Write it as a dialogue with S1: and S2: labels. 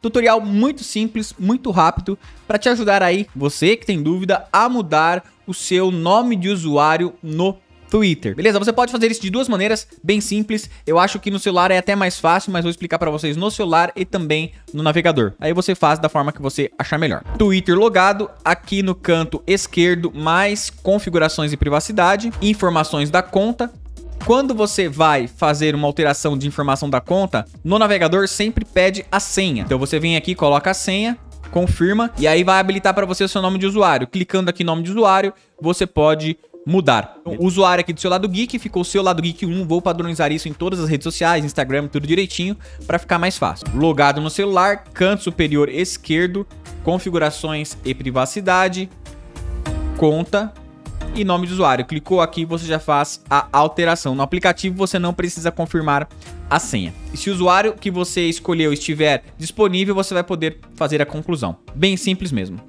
S1: Tutorial muito simples, muito rápido, para te ajudar aí, você que tem dúvida, a mudar o seu nome de usuário no Twitter. Beleza? Você pode fazer isso de duas maneiras, bem simples. Eu acho que no celular é até mais fácil, mas vou explicar para vocês no celular e também no navegador. Aí você faz da forma que você achar melhor. Twitter logado, aqui no canto esquerdo, mais configurações e privacidade, informações da conta, quando você vai fazer uma alteração de informação da conta, no navegador sempre pede a senha. Então você vem aqui, coloca a senha, confirma e aí vai habilitar para você o seu nome de usuário. Clicando aqui nome de usuário, você pode mudar. O usuário aqui do seu lado geek ficou seu lado geek 1. Vou padronizar isso em todas as redes sociais, Instagram, tudo direitinho, para ficar mais fácil. Logado no celular, canto superior esquerdo, configurações e privacidade, conta, e nome de usuário. Clicou aqui, você já faz a alteração. No aplicativo você não precisa confirmar a senha. E se o usuário que você escolheu estiver disponível, você vai poder fazer a conclusão. Bem simples mesmo.